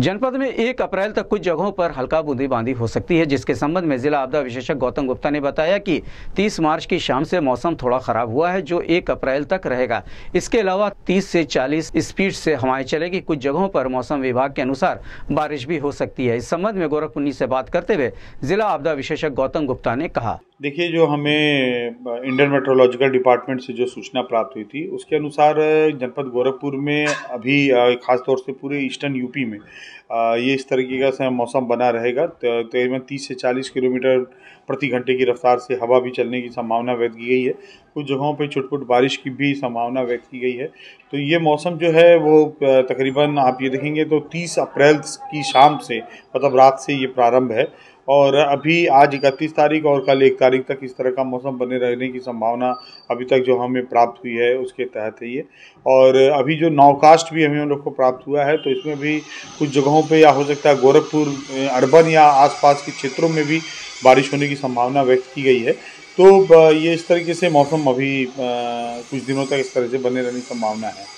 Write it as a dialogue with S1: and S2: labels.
S1: जनपद में एक अप्रैल तक कुछ जगहों पर हल्का बूंदीबांदी हो सकती है, जिसके संबंध में जिला आपदा विशेषज्ञ गौतम गुप्ता ने बताया कि 30 मार्च की शाम से मौसम थोड़ा खराब हुआ है, जो 1 अप्रैल तक रहेगा। इसके अलावा 30 से 40 स्पीड से हवाएँ चलेगी। कुछ जगहों पर मौसम विभाग के अनुसार बारिश भी हो सकती है। इस संबंध में गोरखपुन्नी से बात करते हुए जिला आपदा विशेषज्ञ गौतम गुप्ता ने कहा।
S2: देखिए, जो हमें इंडियन मेट्रोलॉजिकल डिपार्टमेंट से जो सूचना प्राप्त हुई थी, उसके अनुसार, जनपद गोरखपुर में अभी खास तौर से पूरे ईस्टर्न यूपी में ये इस तरीके का मौसम बना रहेगा। तकरीबन तीस से चालीस किलोमीटर प्रति घंटे की रफ्तार से हवा भी चलने की संभावना व्यक्त की गई है। कुछ जगहों पे छुटपुट बारिश की भी संभावना व्यक्त की गई है। तो ये मौसम जो है, वो तकरीबन आप ये देखेंगे तो 30 अप्रैल की शाम से मतलब रात से ये प्रारंभ है। और अभी आज इकतीस तारीख और कल एक तारीख तक इस तरह का मौसम बने रहने की संभावना अभी तक जो हमें प्राप्त हुई है, उसके तहत है ये। और अभी जो नावकास्ट भी हमें हम लोग को प्राप्त हुआ है तो इसमें भी कुछ जगहों पे या हो सकता है गोरखपुर, अर्बन या आसपास के क्षेत्रों में भी बारिश होने की संभावना व्यक्त की गई है। तो ये इस तरीके से मौसम अभी कुछ दिनों तक इस तरह से बने रहने की संभावना है।